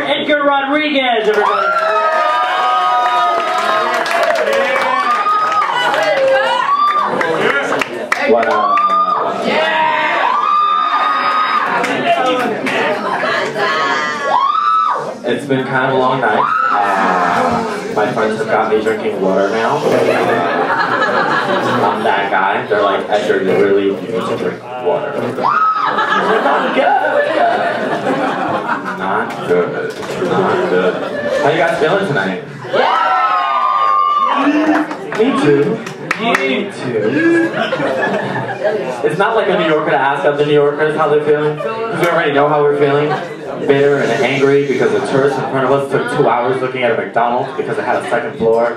Edgar Rodriguez, everybody. It's been kind of a long night. Uh, my friends have got me drinking water now. I'm that guy. They're like, Edgar, you really need to drink water. Not good. Not good. Good. How you guys feeling tonight? Yeah! Me too. Me too. It's not like a New Yorker to ask other New Yorkers how they're feeling. Because we already know how we're feeling. Bitter and angry because the tourists in front of us took two hours looking at a McDonald's because it had a second floor.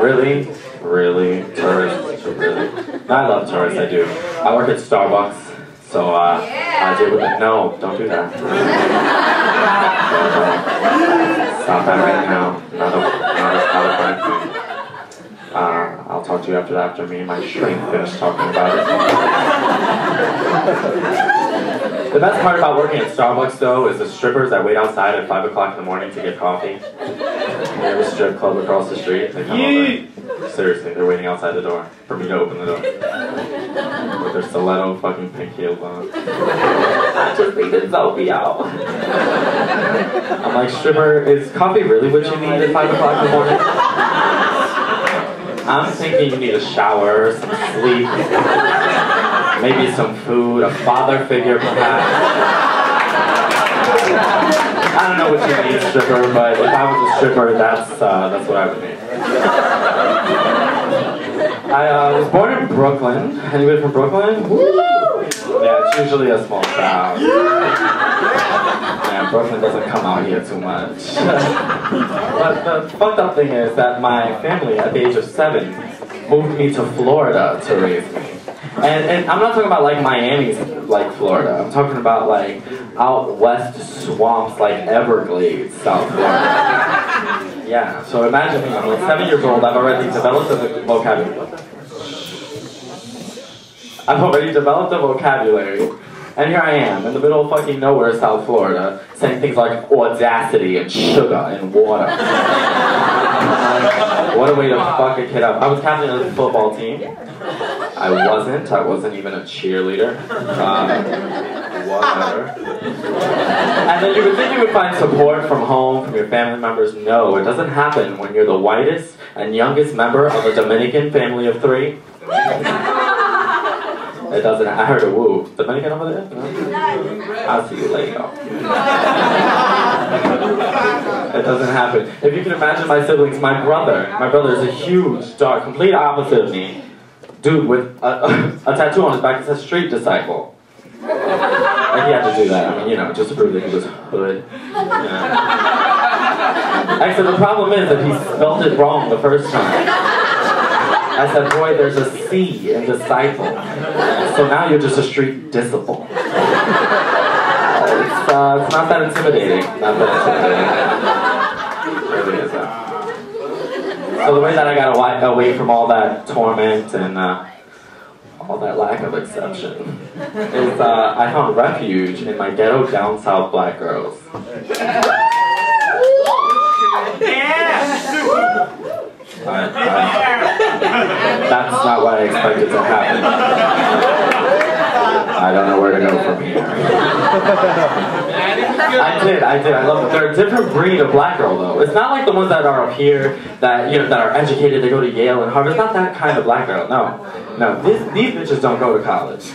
really? Really? Tourists? Really? I love tourists, I do. I work at Starbucks, so uh, I deal with it. No, don't do that. Stop that right now. Not a, not a, not a fun. Uh, I'll talk to you after that, after me and my shrink finish talking about it. the best part about working at Starbucks, though, is the strippers that wait outside at 5 o'clock in the morning to get coffee. We have a strip club across the street. They come over. Seriously, they're waiting outside the door for me to open the door. With their stiletto fucking pink heels on. I just need to Zoe out. I'm like, stripper, is coffee really what you need at 5 o'clock in the morning? I'm thinking you need a shower, some sleep, maybe some food, a father figure perhaps. I don't know what you need, stripper, but if I was a stripper, that's uh, that's what I would need. I uh, was born in Brooklyn. Anybody from Brooklyn? Woo! Yeah, it's usually a small crowd. Yeah, Brooklyn doesn't come out here too much. but the fucked up thing is that my family, at the age of seven, moved me to Florida to raise me. And, and I'm not talking about like Miami's like Florida. I'm talking about like out west swamps like Everglades, South Florida. Yeah, so imagine I'm like seven years old, I've already developed a vocabulary. I've already developed a vocabulary. And here I am, in the middle of fucking nowhere, South Florida, saying things like audacity and sugar and water. what a way to fuck a kid up. I was captain of the football team. I wasn't. I wasn't even a cheerleader. Um, whatever. And then you would think you would find support from home, from your family members. No, it doesn't happen when you're the whitest and youngest member of a Dominican family of three. It doesn't. I heard a woo. Dominican over there? No? I'll see you later. it doesn't happen. If you can imagine my siblings, my brother, my brother is a huge, dark, complete opposite of me. Dude with a, a, a tattoo on his back that says street disciple. He had to do that. I mean, you know, just to prove that he was hood. Yeah. The problem is that he spelled it wrong the first time. I said, boy, there's a C in disciple. So now you're just a street disciple. It's, uh, it's not that intimidating. Not that intimidating. Really isn't. So the way that I got away from all that torment and uh, all that lack of exception is uh, I found refuge in my ghetto down south black girls. I, I, that's not what I expected to happen. I don't know where to go from here. I did, I did, I love them. They're a different breed of black girl though. It's not like the ones that are up here that you know that are educated, they go to Yale and Harvard. It's not that kind of black girl. No. No. These these bitches don't go to college. these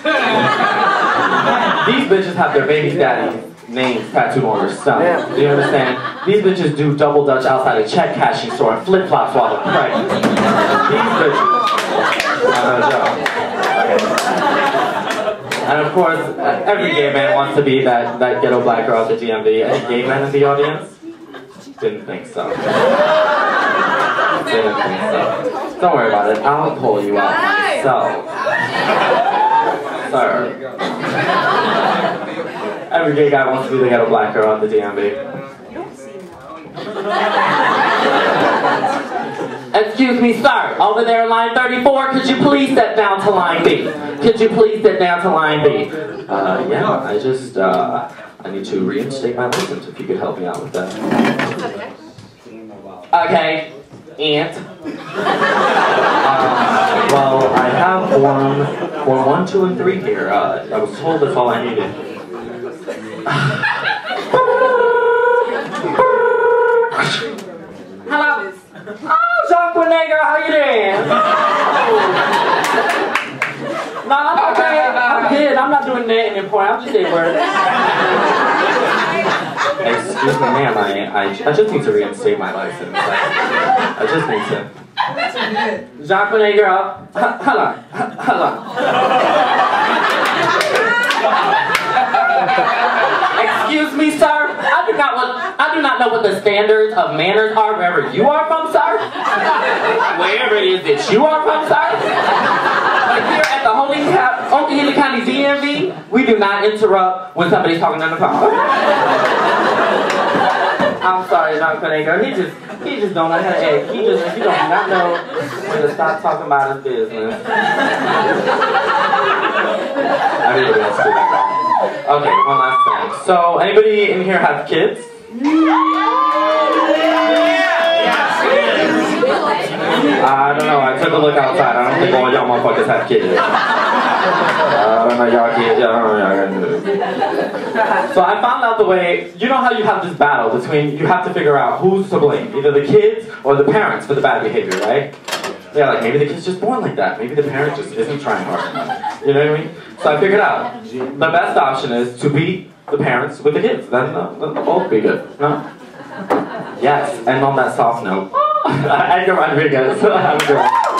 bitches have their baby daddy names tattooed on their stomach. Do you understand? These bitches do double dutch outside a check cashing store and flip flops while they're pregnant. These bitches. And of course, uh, every gay man wants to be that, that ghetto black girl at the DMV. Any gay men in the audience? Didn't think so. Didn't think so. Don't worry about it. I'll pull you out myself. Sir. Every gay guy wants to be the ghetto black girl at the DMV. Excuse me, sir. Over there, line 34, could you please step down to line B? Could you please step down to line B? Uh, yeah, I just, uh, I need to reinstate my license if you could help me out with that. Okay. Okay, And? Uh, well, I have form 1, 2, and 3 here. Uh, I was told that's all I needed. Jacques how you doing? no, I'm okay. I'm good. I'm not doing that anymore. I'm just at work. Excuse me, ma'am, I, I, I just need to reinstate my license. I, I just need to. Jacques Winnegar, h- hello. H- hello. Excuse me, sir. I do not what I do not know what the standards of manners are wherever you are from, sir. Wherever it is that you are from, sir. But here at the Holy Oklahoma County DMV, we do not interrupt when somebody's talking on the phone. I'm sorry, John Conego. He just he just don't know how to act. He just he does not know when to stop talking about his business. Everybody else do that. Okay, one last thing. So, anybody in here have kids? took a look outside. I don't think all y'all motherfuckers have kids. I don't know y'all kids. I don't know y'all So I found out the way. You know how you have this battle between you have to figure out who's to blame, either the kids or the parents for the bad behavior, right? Yeah, like maybe the kid's just born like that. Maybe the parent just isn't trying hard enough. You know what I mean? So I figured out the best option is to beat the parents with the kids. Then they'll both be good. No? Yes. And on that soft note, Edgar Rodriguez. Have a good one.